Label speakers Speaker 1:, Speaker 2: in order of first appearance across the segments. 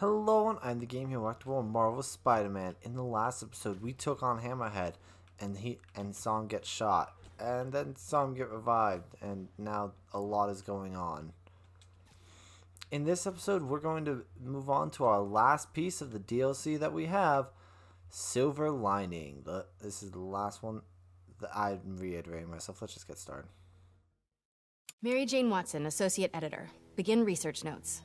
Speaker 1: Hello, and I'm the Game Hero Collectible and Marvel Spider-Man. In the last episode, we took on Hammerhead, and he and saw him get shot, and then saw him get revived, and now a lot is going on. In this episode, we're going to move on to our last piece of the DLC that we have, Silver Lining. The, this is the last one that I'm reiterating myself. Let's just get started.
Speaker 2: Mary Jane Watson, Associate Editor. Begin research notes.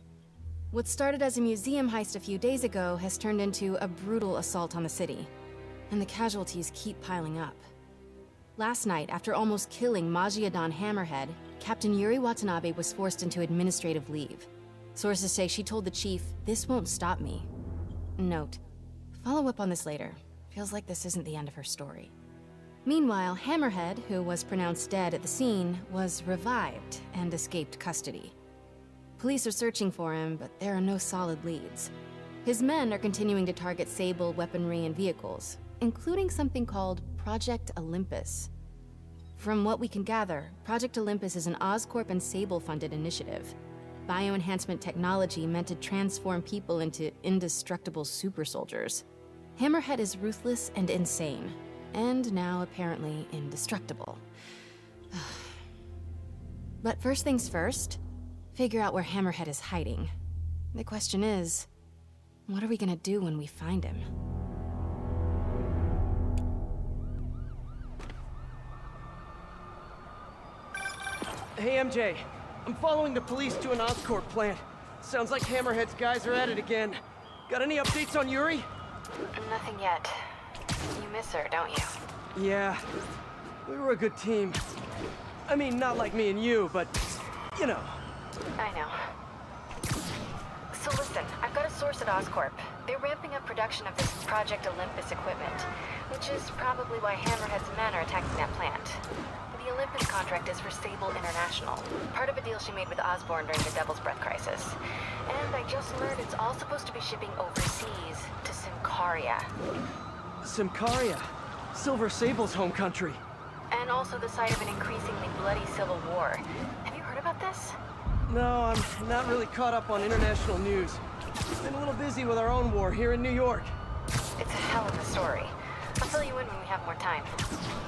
Speaker 2: What started as a museum heist a few days ago has turned into a brutal assault on the city, and the casualties keep piling up. Last night, after almost killing mafia don Hammerhead, Captain Yuri Watanabe was forced into administrative leave. Sources say she told the chief, this won't stop me. Note, follow up on this later. Feels like this isn't the end of her story. Meanwhile, Hammerhead, who was pronounced dead at the scene, was revived and escaped custody. Police are searching for him, but there are no solid leads. His men are continuing to target Sable weaponry and vehicles, including something called Project Olympus. From what we can gather, Project Olympus is an Oscorp and Sable-funded initiative. Bioenhancement technology meant to transform people into indestructible super soldiers. Hammerhead is ruthless and insane, and now apparently indestructible. but first things first, figure out where Hammerhead is hiding. The question is, what are we gonna do when we find him?
Speaker 3: Hey, MJ. I'm following the police to an Oscorp plant. Sounds like Hammerhead's guys are at it again. Got any updates on Yuri?
Speaker 2: Nothing yet. You miss her, don't you?
Speaker 3: Yeah. We were a good team. I mean, not like me and you, but, you know.
Speaker 2: I know. So listen, I've got a source at Oscorp. They're ramping up production of this Project Olympus equipment, which is probably why Hammerhead's men are attacking that plant. The Olympus contract is for Sable International, part of a deal she made with Osborn during the Devil's Breath crisis. And I just learned it's all supposed to be shipping overseas to Symkaria.
Speaker 3: Symkaria. Silver Sable's home country.
Speaker 2: And also the site of an increasingly bloody civil war. Have you heard about this?
Speaker 3: No, I'm not really caught up on international news. Been a little busy with our own war here in New York.
Speaker 2: It's a hell of a story. I'll fill you in when we have more time.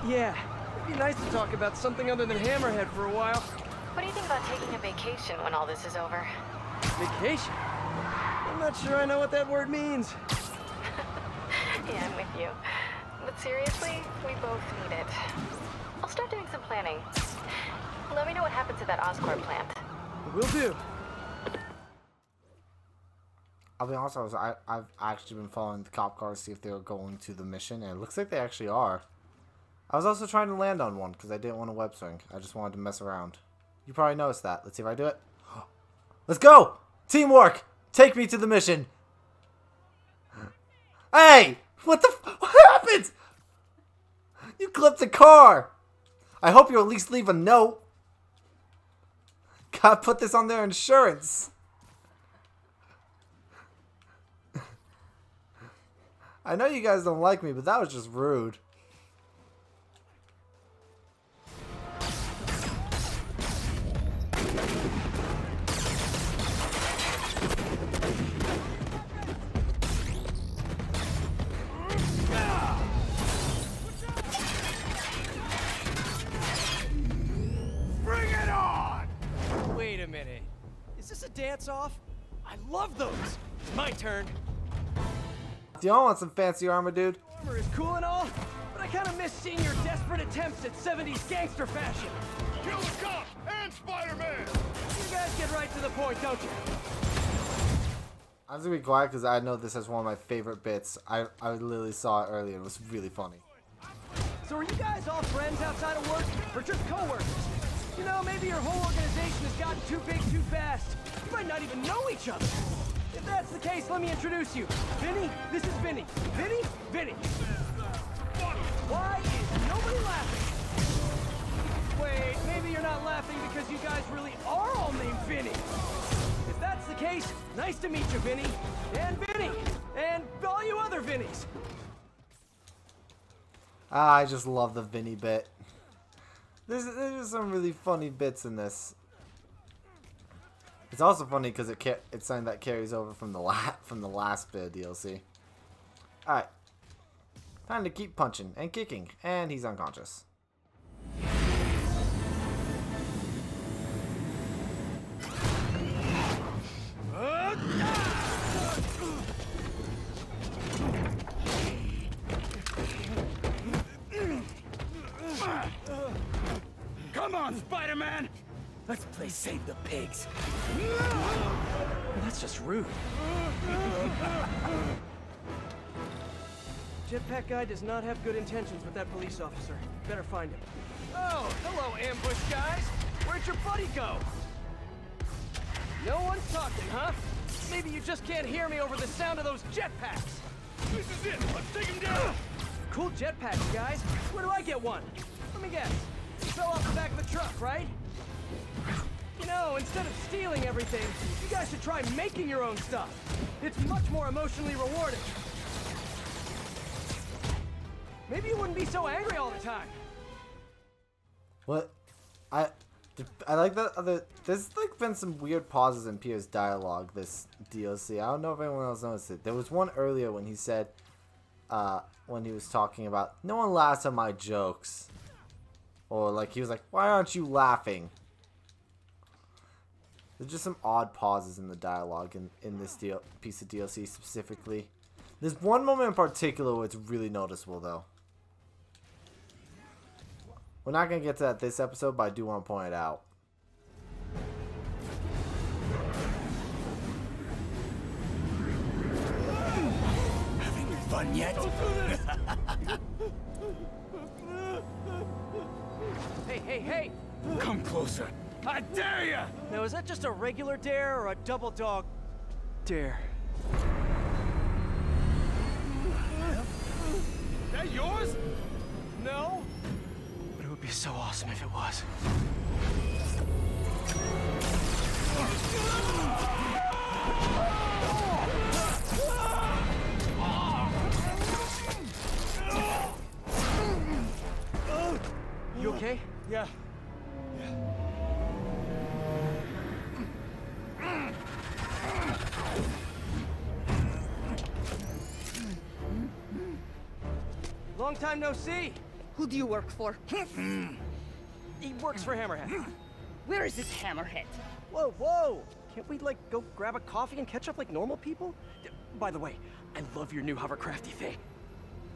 Speaker 3: Yeah, it'd be nice to talk about something other than Hammerhead for a while.
Speaker 2: What do you think about taking a vacation when all this is over?
Speaker 3: Vacation? I'm not sure I know what that word means.
Speaker 2: yeah, I'm with you. But seriously, we both need it. I'll start doing some planning. Let me know what happens to that Oscorp plant.
Speaker 3: Will do.
Speaker 1: I'll be honest, I was, I, I've actually been following the cop cars to see if they were going to the mission, and it looks like they actually are. I was also trying to land on one, because I didn't want to web swing. I just wanted to mess around. You probably noticed that. Let's see if I do it. Let's go! Teamwork! Take me to the mission! Hey! What the What happened? You clipped a car! I hope you at least leave a note. Gotta put this on their insurance. I know you guys don't like me, but that was just rude.
Speaker 3: A dance-off? I love those! It's My turn.
Speaker 1: Do y'all want some fancy armor, dude?
Speaker 3: Armor is cool and all, but I kind of miss seeing your desperate attempts at 70s gangster fashion.
Speaker 4: Kill the cop and Spider-Man!
Speaker 3: You guys get right to the point, don't you?
Speaker 1: I'm gonna be quiet because I know this is one of my favorite bits. I, I literally saw it earlier. It was really funny.
Speaker 3: So are you guys all friends outside of work, or just co-workers? You know, maybe your whole organization has gotten too big too fast. You might not even know each other. If that's the case, let me introduce you. Vinny, this is Vinny. Vinny, Vinny. Why is nobody laughing? Wait, maybe you're not laughing because you guys really are all named Vinny. If that's the case, nice to meet you, Vinny. And Vinny. And all you other Vinnies.
Speaker 1: Ah, I just love the Vinny bit. There's, there's some really funny bits in this. It's also funny because it it's something that carries over from the la- from the last bit of DLC. All right, time to keep punching and kicking, and he's unconscious.
Speaker 3: Come on, Spider-Man! Let's play Save the Pigs. Well, that's just rude. Jetpack guy does not have good intentions with that police officer. Better find him. Oh, hello, ambush guys. Where'd your buddy go? No one's talking, huh? Maybe you just can't hear me over the sound of those jetpacks.
Speaker 4: This is it. Let's take him down.
Speaker 3: Cool jetpacks, guys. Where do I get one? Let me guess. Fell off the back of the truck, right? You know, instead of stealing everything, you guys should try making your own stuff. It's much more emotionally rewarding. Maybe you wouldn't be so angry all the time.
Speaker 1: What? I I like that. Other, there's like been some weird pauses in Pierre's dialogue this DLC. I don't know if anyone else noticed it. There was one earlier when he said, uh, when he was talking about no one laughs at my jokes, or like he was like, why aren't you laughing? There's just some odd pauses in the dialogue in in this deal, piece of DLC specifically. There's one moment in particular where it's really noticeable though. We're not gonna get to that this episode, but I do want to point it out.
Speaker 3: Having fun yet? hey, hey!
Speaker 5: Come closer. I dare ya!
Speaker 3: Now, is that just a regular dare or a double dog dare?
Speaker 5: That yours?
Speaker 3: No? But it would be so awesome if it was. Long time no see.
Speaker 6: Who do you work for? Hmm.
Speaker 3: He works for Hammerhead.
Speaker 6: Where is this hammerhead?
Speaker 3: Whoa, whoa! Can't we, like, go grab a coffee and catch up like normal people? D- By the way, I love your new hovercrafty thing.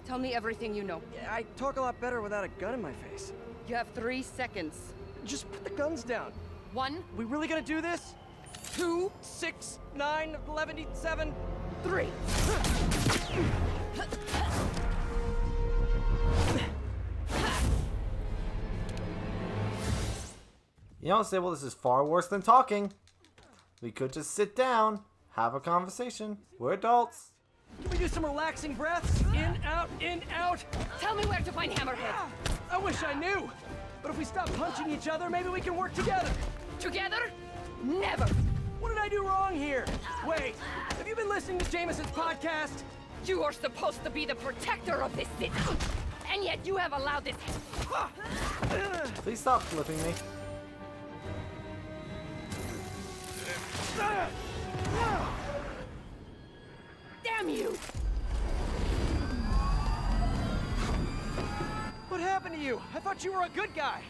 Speaker 6: Tell me everything you know.
Speaker 3: Yeah, I talk a lot better without a gun in my face.
Speaker 6: You have three seconds.
Speaker 3: Just put the guns down.
Speaker 6: One,
Speaker 3: We really gonna do this?
Speaker 6: two,
Speaker 3: Six, nine, eleven, seven.
Speaker 6: three.
Speaker 1: You know, well, this is far worse than talking. We could just sit down, have a conversation. We're adults.
Speaker 3: Can we do some relaxing breaths? In, out, in, out.
Speaker 6: Tell me where to find hammerhead.
Speaker 3: I wish I knew. But if we stop punching each other, maybe we can work together.
Speaker 6: Together? Never.
Speaker 3: What did I do wrong here? Wait, have you been listening to Jameson's podcast?
Speaker 6: You are supposed to be the protector of this city. And yet you have allowed this.
Speaker 1: Please stop flipping me.
Speaker 6: Damn you!
Speaker 3: What happened to you? I thought you were a good guy.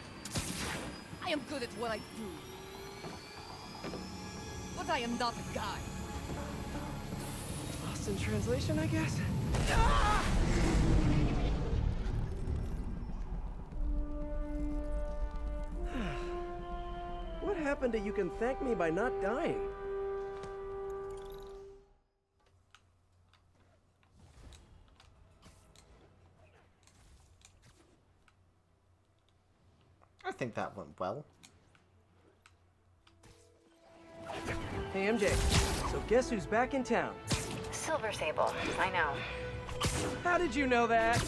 Speaker 6: I am good at what I do. But I am not a guy.
Speaker 3: Lost in translation, I guess. what happened to you can thank me by not dying?
Speaker 1: I think that went well.
Speaker 3: Hey, MJ. So guess who's back in town?
Speaker 7: Silver Sable, I know.
Speaker 3: How did you know that?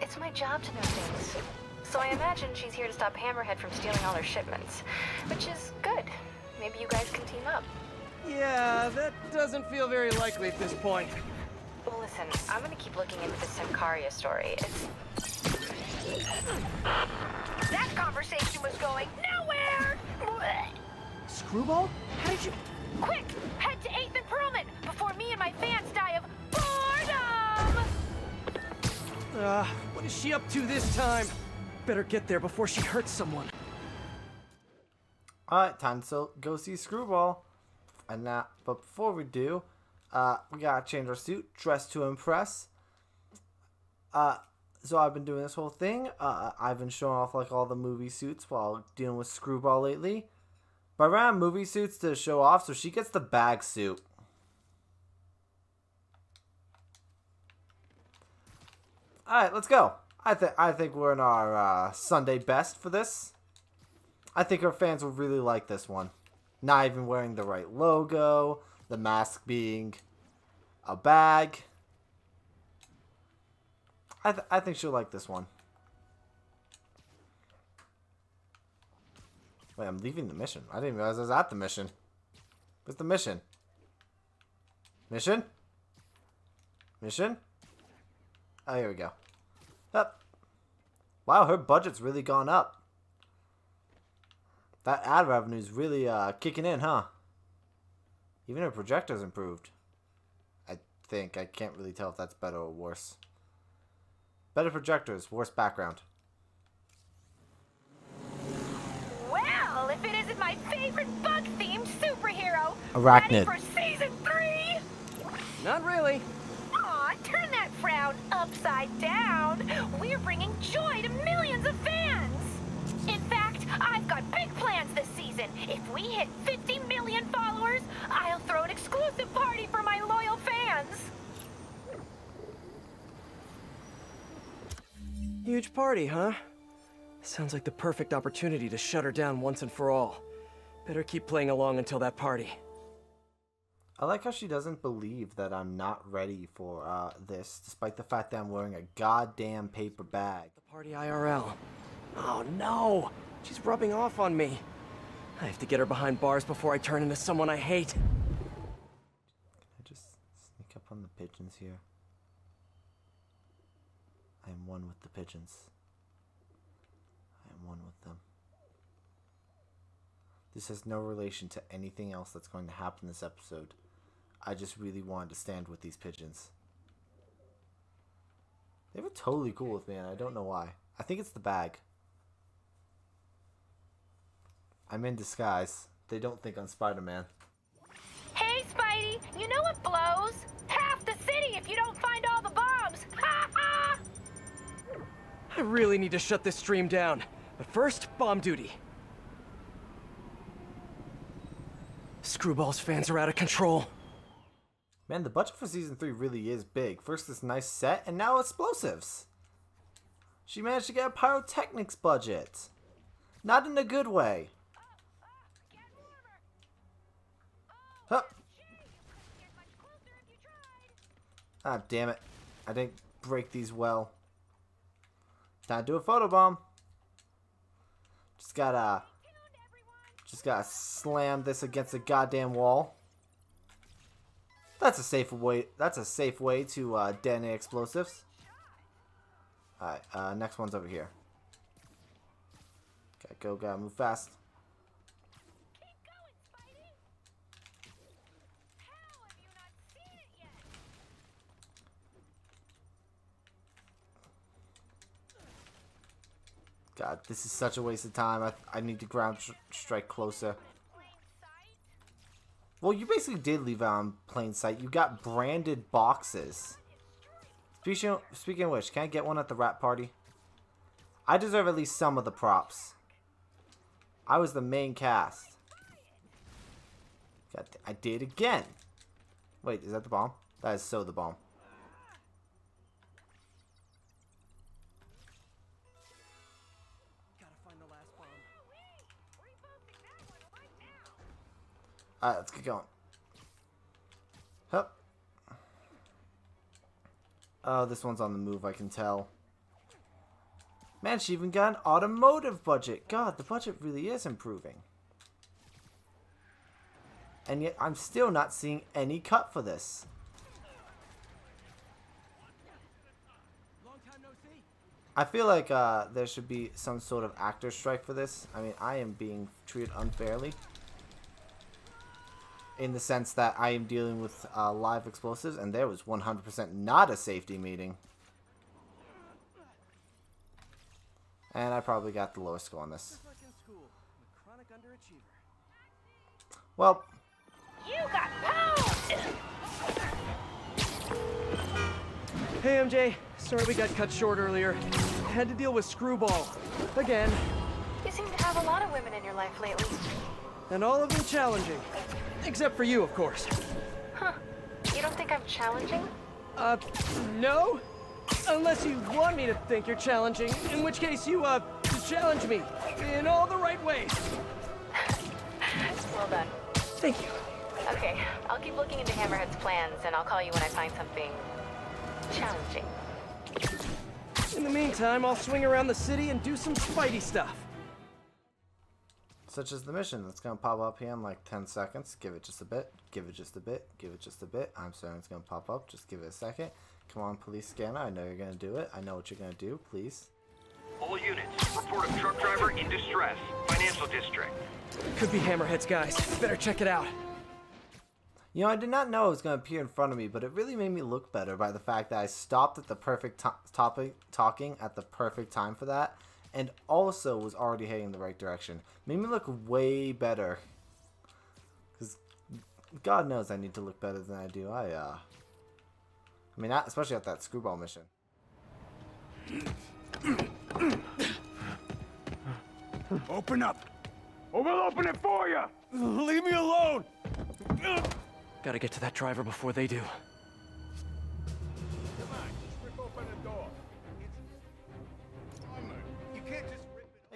Speaker 7: It's my job to know things. So I imagine she's here to stop Hammerhead from stealing all her shipments. Which is good. Maybe you guys can team up.
Speaker 3: Yeah, that doesn't feel very likely at this point.
Speaker 7: Well, listen, I'm gonna keep looking into the Symkaria story. It's...
Speaker 8: That conversation was going nowhere!
Speaker 3: Screwball? How did you...
Speaker 7: Quick! Head to 8th and Perlman before me and my fans die of boredom!
Speaker 3: Uh, what is she up to this time? Better get there before she hurts someone.
Speaker 1: Alright, time to go see Screwball. And now, but before we do, uh, we gotta change our suit, dress to impress. Uh, so I've been doing this whole thing. Uh, I've been showing off like all the movie suits while dealing with Screwball lately. But I ran movie suits to show off, so she gets the bag suit. All right, let's go. I think I think we're in our uh, Sunday best for this. I think our fans will really like this one. Not even wearing the right logo, the mask being a bag. I th I think she'll like this one. Wait, I'm leaving the mission. I didn't realize I was at the mission. What's the mission? Mission? Mission? Oh, here we go. Up. Wow, her budget's really gone up. That ad revenue's really uh, kicking in, huh? Even her projector's improved. I think. I can't really tell if that's better or worse. Better projectors, worse background.
Speaker 7: Well, if it isn't my favorite bug-themed superhero,
Speaker 1: Arachnid.
Speaker 7: ready for season three?
Speaker 3: Not really.
Speaker 7: Frown upside down. We're bringing joy to millions of fans. In fact, I've got big plans this season. If we hit 50 million followers, I'll throw an exclusive party for my loyal fans.
Speaker 3: Huge party, huh? Sounds like the perfect opportunity to shut her down once and for all. Better keep playing along until that party.
Speaker 1: I like how she doesn't believe that I'm not ready for uh, this, despite the fact that I'm wearing a goddamn paper bag.
Speaker 3: The party IRL. Oh no! She's rubbing off on me. I have to get her behind bars before I turn into someone I hate.
Speaker 1: Can I just sneak up on the pigeons here? I am one with the pigeons. I am one with them. This has no relation to anything else that's going to happen this episode. I just really wanted to stand with these pigeons. They were totally cool with me, and I don't know why. I think it's the bag. I'm in disguise. They don't think I'm Spider Man.
Speaker 7: Hey, Spidey, you know what blows? Half the city if you don't find all the bombs. Ha ha!
Speaker 3: I really need to shut this stream down. But first, bomb duty. Screwball's fans are out of control.
Speaker 1: Man, the budget for season three really is big. First this nice set, and now explosives. She managed to get a pyrotechnics budget. Not in a good way. Huh. Ah, damn it. I didn't break these well. Time to do a photo bomb. Just gotta... Just gotta slam this against the goddamn wall. That's a safe way. That's a safe way to uh, detonate explosives. All right, uh, next one's over here. Gotta go, move fast. God, this is such a waste of time. I, I need to ground strike closer. Well, you basically did leave out on plain sight. You got branded boxes. Speaking, speaking of which, can I get one at the wrap party? I deserve at least some of the props. I was the main cast. I did again. Wait, is that the bomb? That is so the bomb. Alright, let's get going. Hup. Oh, this one's on the move, I can tell. Man, she even got an automotive budget. God, the budget really is improving. And yet, I'm still not seeing any cut for this. I feel like uh, there should be some sort of actor strike for this. I mean, I am being treated unfairly. In the sense that I am dealing with uh, live explosives, and there was 100% not a safety meeting. And I probably got the lowest score on this.
Speaker 3: Like in school, I'm a chronic underachiever.
Speaker 1: Well,
Speaker 2: You got!
Speaker 3: Hey MJ, sorry we got cut short earlier. Had to deal with Screwball. Again.
Speaker 2: You seem to have a lot of women in your life lately.
Speaker 3: And all of them challenging. Except for you, of course.
Speaker 2: Huh. You don't think I'm challenging?
Speaker 3: Uh, no? Unless you want me to think you're challenging, in which case you, uh, challenge me. In all the right ways.
Speaker 2: Well done.
Speaker 3: Thank you.
Speaker 2: Okay, I'll keep looking into Hammerhead's plans, and I'll call you when I find something challenging.
Speaker 3: In the meantime, I'll swing around the city and do some Spidey stuff.
Speaker 1: Such as the mission that's going to pop up here in like 10 seconds. Give it just a bit. Give it just a bit. Give it just a bit. I'm certain it's going to pop up. Just give it a second. Come on, police scanner. I know you're going to do it. I know what you're going to do. Please.
Speaker 8: All units, report a truck driver in distress. Financial district.
Speaker 3: Could be Hammerhead's guys. Better check it out.
Speaker 1: You know, I did not know it was going to appear in front of me, but it really made me look better by the fact that I stopped at the perfect to- topic talking at the perfect time for that, and also was already heading in the right direction. Made me look way better. Because God knows I need to look better than I do. I, uh. I mean, especially at that screwball mission.
Speaker 4: Open up. Or we'll open it for you. Leave me alone.
Speaker 3: Gotta get to that driver before they do.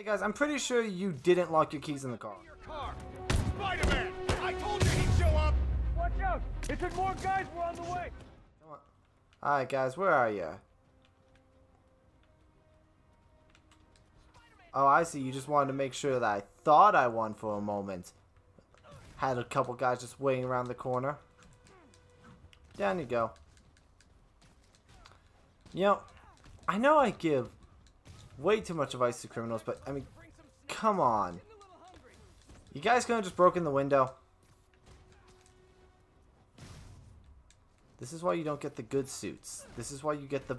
Speaker 1: Hey guys, I'm pretty sure you didn't lock your keys in the car.
Speaker 9: your car. Spider-Man! I told you he'd show up!
Speaker 3: Watch out! More guys were on the way!
Speaker 1: Alright guys, where are you? Oh, I see. You just wanted to make sure that I thought I won for a moment. Had a couple guys just waiting around the corner. Down you go. You know, I know I give way too much advice to criminals, but I mean, come on. You guys have just broken the window. This is why you don't get the good suits. This is why you get the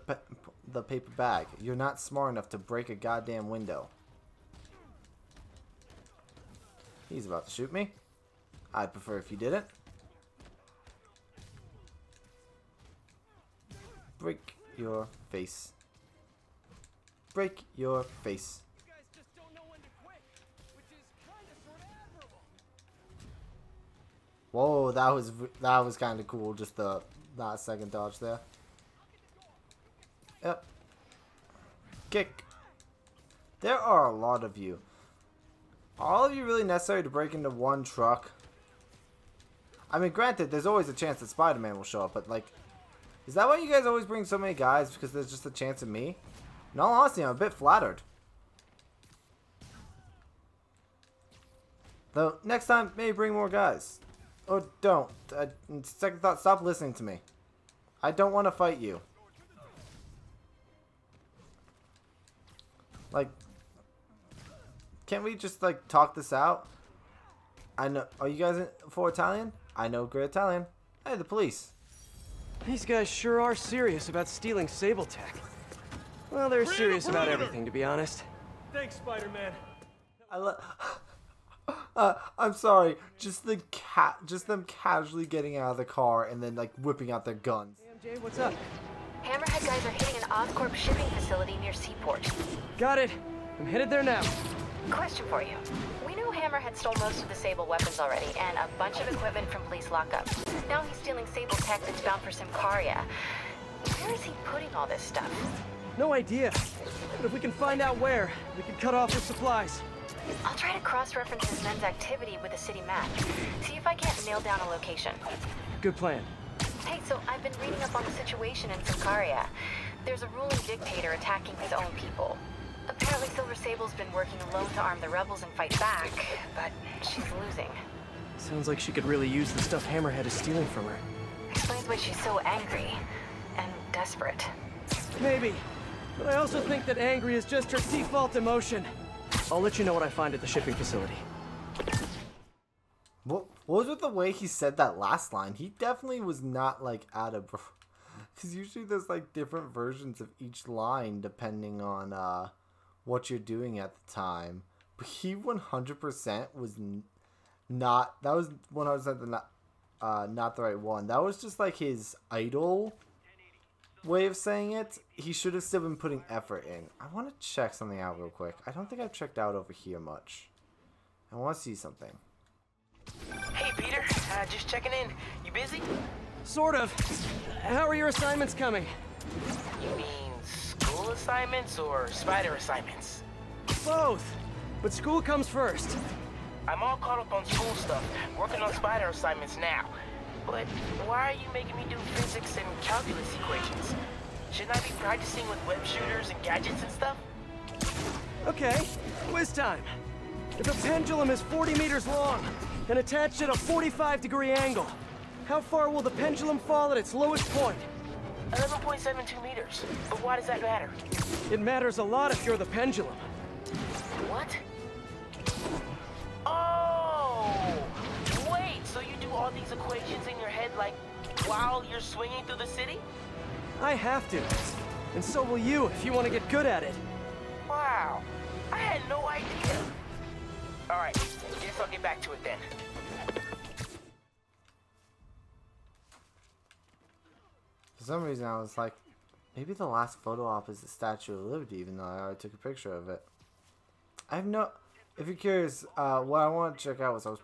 Speaker 1: the paper bag. You're not smart enough to break a goddamn window. He's about to shoot me. I'd prefer if you didn't. Break your face. Break your face.
Speaker 3: You guys just don't know when to quit, kinda sorta.
Speaker 1: Whoa, that was that was kind of cool. Just the that second dodge there. Yep. Kick. There are a lot of you. Are all of you really necessary to break into one truck? I mean, granted, there's always a chance that Spider-Man will show up, but like, is that why you guys always bring so many guys? Because there's just a chance of me? In all honesty, I'm a bit flattered. Though, next time, maybe bring more guys. Oh, don't. Uh, second thought, stop listening to me. I don't want to fight you. Like, can't we just, like, talk this out? I know. Are you guys for Italian? I know great Italian. Hey, the police.
Speaker 3: These guys sure are serious about stealing Sable Tech. Well, they're serious about everything, to be honest. Thanks, Spider-Man.
Speaker 1: I lo- uh, I'm sorry. Just the cat, just them casually getting out of the car and then like whipping out their guns.
Speaker 3: Hey, MJ, what's up?
Speaker 2: Hammerhead guys are hitting an Oscorp shipping facility near Seaport.
Speaker 3: Got it. I'm headed there now.
Speaker 2: Question for you. We know Hammerhead stole most of the Sable weapons already, and a bunch of equipment from police lockup. Now he's stealing Sable tech that's bound for Symkaria. Where is he putting all this stuff?
Speaker 3: No idea. But if we can find out where, we can cut off his supplies.
Speaker 2: I'll try to cross-reference his men's activity with a city map. See if I can't nail down a location.
Speaker 3: Good plan.
Speaker 2: Hey, so I've been reading up on the situation in Symkaria. There's a ruling dictator attacking his own people. Apparently Silver Sable's been working alone to arm the rebels and fight back, but she's losing.
Speaker 3: Sounds like she could really use the stuff Hammerhead is stealing from her.
Speaker 2: Explains why she's so angry and desperate.
Speaker 3: Maybe. But I also think that angry is just her default emotion. I'll let you know what I find at the shipping facility.
Speaker 1: Well, What was with the way he said that last line? He definitely was not like out of. Because usually there's like different versions of each line depending on uh, what you're doing at the time. But he 100% was not. That was 100% the not, uh, not the right one. That was just like his idle way of saying it. He should have still been putting effort in. I want to check something out real quick. I don't think I've checked out over here much. I want to see something.
Speaker 10: Hey, Peter. Uh, just checking in. You busy?
Speaker 3: Sort of. How are your assignments coming?
Speaker 10: You mean school assignments or spider assignments?
Speaker 3: Both. But school comes first.
Speaker 10: I'm all caught up on school stuff, working on spider assignments now. But why are you making me do physics and calculus equations? Shouldn't I be practicing with web shooters and gadgets and stuff?
Speaker 3: Okay, quiz time. If a pendulum is 40 meters long and attached at a 45 degree angle, how far will the pendulum fall at its lowest point?
Speaker 10: 11.72 meters. But why does that matter?
Speaker 3: It matters a lot if you're the pendulum.
Speaker 10: What? While you're swinging through the city?
Speaker 3: I have to. And so will you if you want to get good at it.
Speaker 10: Wow, I had no idea. All right, guess I'll get back to it then.
Speaker 1: For some reason, I was like, maybe the last photo op is the Statue of Liberty, even though I already took a picture of it. I have no. If you're curious, uh, what I want to check out was I was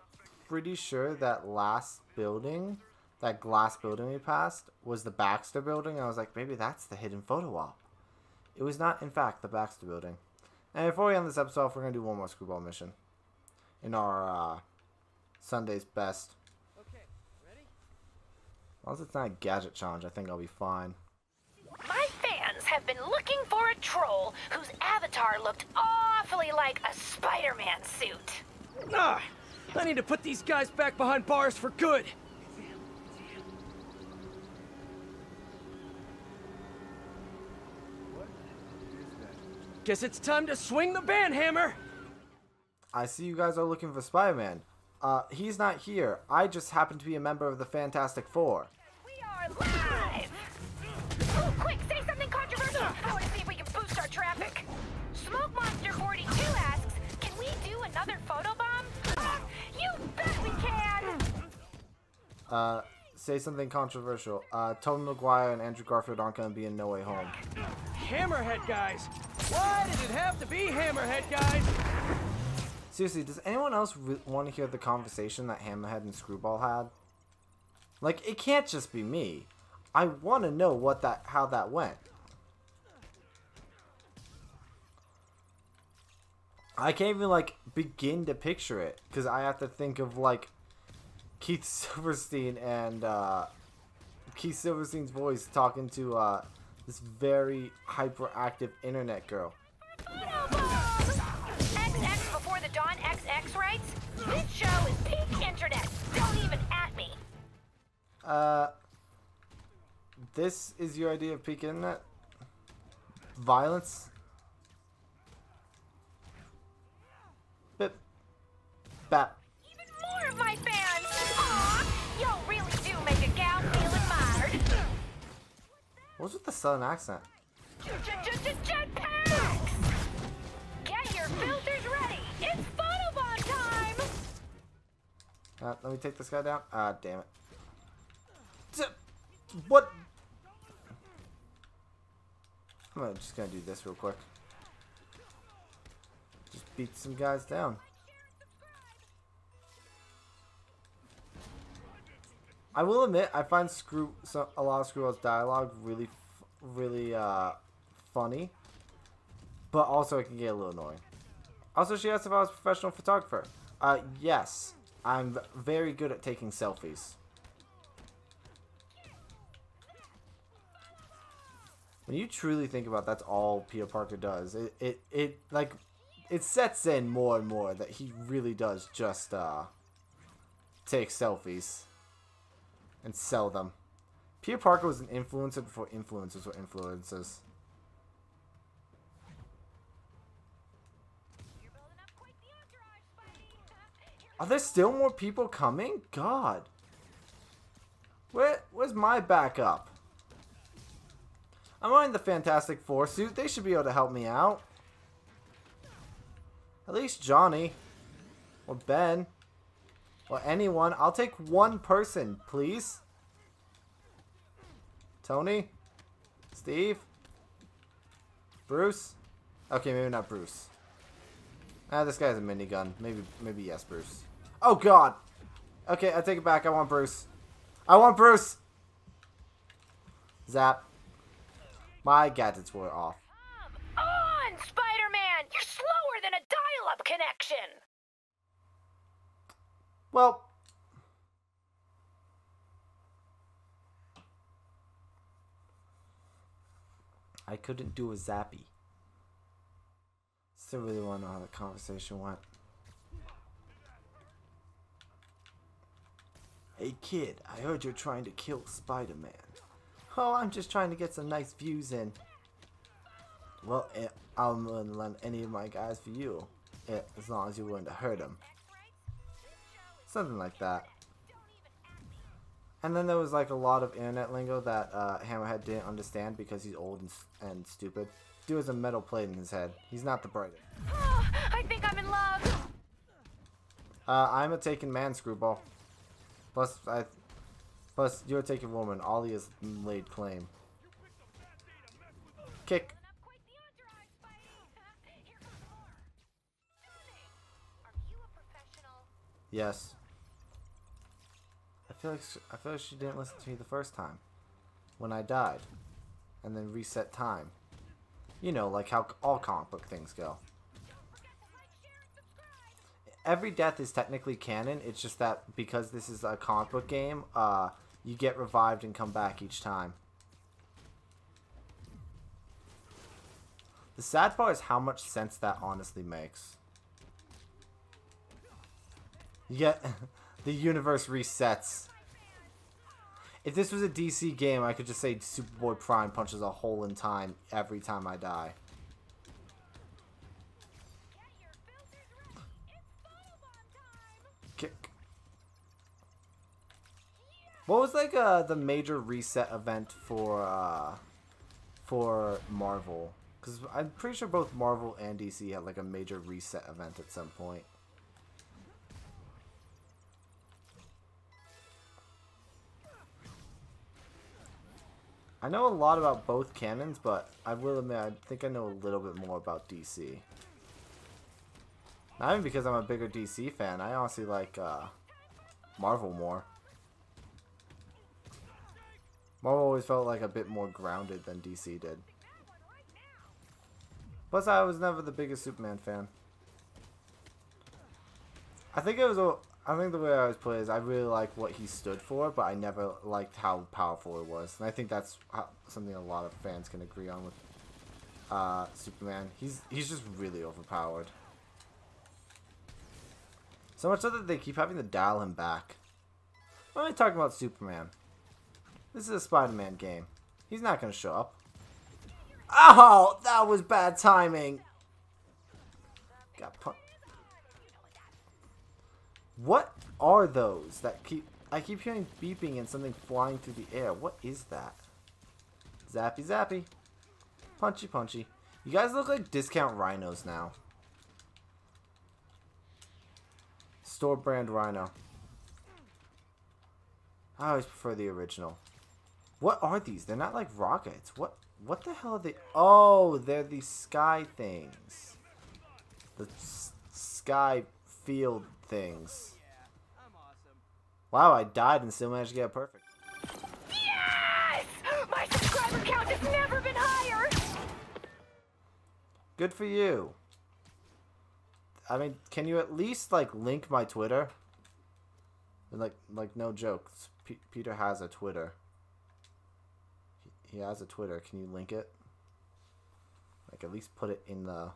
Speaker 1: pretty sure that last building, that glass building we passed, was the Baxter building. I was like, maybe that's the hidden photo op. It was not, in fact, the Baxter building. And before we end this episode, off, we're going to do one more screwball mission. In our uh, Sunday's best.
Speaker 3: Okay, ready?
Speaker 1: As long as it's not a gadget challenge, I think I'll be fine.
Speaker 7: My fans have been looking for a troll whose avatar looked awfully like a Spider-Man suit.
Speaker 3: Ah! I need to put these guys back behind bars for good. Guess it's time to swing the band hammer.
Speaker 1: I see you guys are looking for Spider-Man. Uh, he's not here. I just happen to be a member of the Fantastic Four.
Speaker 7: We are live! Oh, quick, say something controversial. I want to see if we can boost our traffic. Smoke Monster 42 asks, can we do another photobomb? Ah, you bet we can!
Speaker 1: Uh, say something controversial. Uh, Tobey Maguire and Andrew Garfield aren't going to be in No Way Home.
Speaker 3: Hammerhead guys. Why did it have to be Hammerhead guys?
Speaker 1: Seriously, does anyone else want to hear the conversation that Hammerhead and Screwball had? Like, it can't just be me. I want to know what that, how that went. I can't even like begin to picture it because I have to think of like Keith Silverstein and uh, Keith Silverstein's voice talking to uh, this very hyperactive internet girl.
Speaker 7: XX before the dawn XX writes, this show is peak internet. Don't even at me.
Speaker 1: Uh, this is your idea of peak internet? Violence? Bip. Bap. What's with the southern accent?
Speaker 7: Jetpacks! Get your filters ready. It's photobomb time.
Speaker 1: Uh, let me take this guy down. Ah, damn it. What? I'm just gonna do this real quick. Just beat some guys down. I will admit, I find Screw a lot of Screwball's dialogue really, really uh, funny, but also it can get a little annoying. Also, she asked if I was a professional photographer. Uh, yes, I'm very good at taking selfies. When you truly think about that's all Peter Parker does. It, it, it, like, it sets in more and more that he really does just, uh, take selfies and sell them. Peter Parker was an influencer before influencers were influencers. Are there still more people coming? God. Where, where's my backup? I'm wearing the Fantastic Four suit. They should be able to help me out. At least Johnny. Or Ben. Or anyone. I'll take one person, please. Tony? Steve? Bruce? Okay, maybe not Bruce. Ah, this guy has a minigun. Maybe, maybe yes, Bruce. Oh, God! Okay, I take it back. I want Bruce. I want Bruce! Zap. My gadgets were off.
Speaker 7: Come on, Spider-Man! You're slower than a dial-up connection!
Speaker 1: Well, I couldn't do a zappy. Still really want to know how the conversation went. Hey kid, I heard you're trying to kill Spider-Man. Oh, I'm just trying to get some nice views in. Well, eh, to lend any of my guys for you. eh, as long as you're willing to hurt them. Something like that. And then there was like a lot of internet lingo that uh, Hammerhead didn't understand because he's old and, and stupid. Dude has a metal plate in his head. He's not the brightest.
Speaker 7: Oh, I think I'm in love!
Speaker 1: Uh, I'm a taken man, Screwball. Plus, I, plus you're a taken woman. Ollie has laid claim. Kick.
Speaker 7: Up quite the entourage, Spidey! Here comes more! Filming! Are you a professional?
Speaker 1: Yes. I feel like sh- I feel like she didn't listen to me the first time, when I died, and then reset time. You know, like how all comic book things go. Every death is technically canon. It's just that because this is a comic book game, uh, you get revived and come back each time. The sad part is how much sense that honestly makes. Yet, the universe resets. If this was a DC game, I could just say Superboy Prime punches a hole in time every time I die. Kick. What was like uh, the major reset event for uh, for Marvel? Because I'm pretty sure both Marvel and DC had like a major reset event at some point. I know a lot about both canons, but I will admit I think I know a little bit more about DC. Not even because I'm a bigger DC fan. I honestly like uh, Marvel more. Marvel always felt like a bit more grounded than DC did. Plus, I was never the biggest Superman fan. I think it was a. I think the way I always play is I really like what he stood for, but I never liked how powerful it was, and I think that's how, something a lot of fans can agree on with uh, Superman. He's he's just really overpowered. So much so that they keep having to dial him back. I'm only talking about Superman. This is a Spider-Man game. He's not gonna show up. Oh, that was bad timing. Got pun- What are those that keep? I keep hearing beeping and something flying through the air. What is that? Zappy zappy. Punchy punchy. You guys look like discount rhinos now. Store brand rhino. I always prefer the original. What are these? They're not like rockets. What what the hell are they? Oh, they're the sky things. The sky field things. Wow, I died and still managed to get perfect.
Speaker 7: Yes! My subscriber count has never been higher!
Speaker 1: Good for you. I mean, can you at least like link my Twitter? Like, like no joke. P- Peter has a Twitter. He, he has a Twitter. Can you link it? Like, at least put it in the.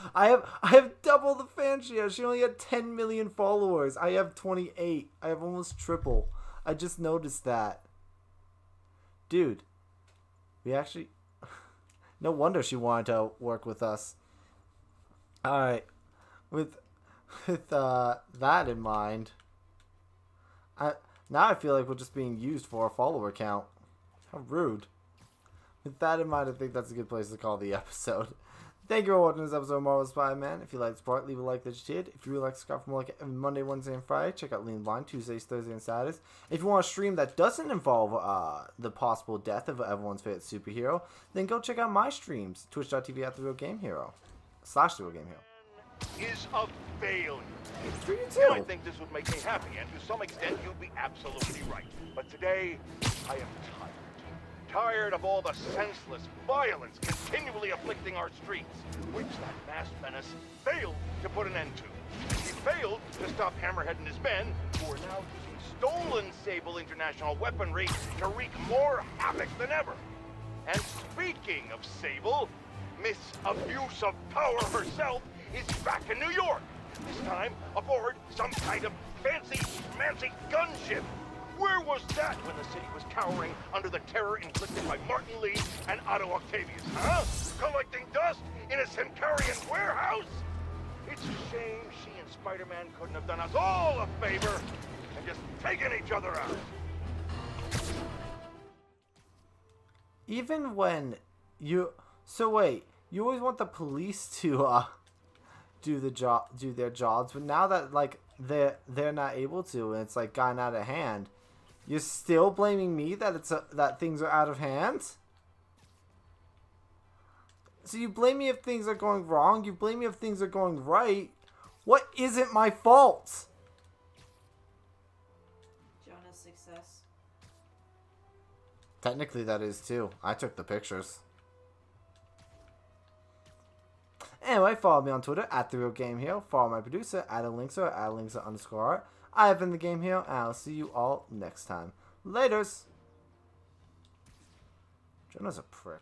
Speaker 1: I have I have double the fan she has. She only had 10 million followers. I have 28. I have almost triple. I just noticed that. Dude, we actually no wonder she wanted to work with us. All right, with with uh, that in mind, I now I feel like we're just being used for a follower count. How rude. With that in mind, I think that's a good place to call the episode. Thank you for watching this episode of Marvel Spider-Man. If you like the part, leave a like that you did. If you really like Scott from like every Monday, Wednesday, and Friday, check out Lean Blind Tuesdays, Thursdays, and Saturdays. If you want a stream that doesn't involve uh, the possible death of everyone's favorite superhero, then go check out my streams. Twitch.tv at The Real Game Hero. Slash The Real Game Hero.
Speaker 4: Is a failure.
Speaker 1: For you
Speaker 4: You might think this would make me happy, and to some extent, you'd be absolutely right. But today, I am tired. Tired of all the senseless violence continually afflicting our streets, which that masked menace failed to put an end to. He failed to stop Hammerhead and his men, who are now using stolen Sable International weaponry to wreak more havoc than ever. And speaking of Sable, Miss Abuse of Power herself is back in New York. This time aboard some kind of fancy, schmancy gunship. Where was that when the city was cowering under the terror inflicted by Martin Li and Otto Octavius, huh? Collecting dust in a Symkarian warehouse? It's a shame she and Spider-Man couldn't have done us all a favor and just taken each other out.
Speaker 1: Even when you so wait, you always want the police to uh do the job do their jobs, but now that like they're they're not able to and it's like gotten out of hand, you're still blaming me that it's a, that things are out of hand? So you blame me if things are going wrong, you blame me if things are going right. What isn't my fault?
Speaker 11: Jonah's success.
Speaker 1: Technically, that is too. I took the pictures. Anyway, follow me on Twitter at the Real Game Hero. Follow my producer at Linkser at Linkser underscore. I have been the Game Hero, and I'll see you all next time. Laters. Jonah's a prick.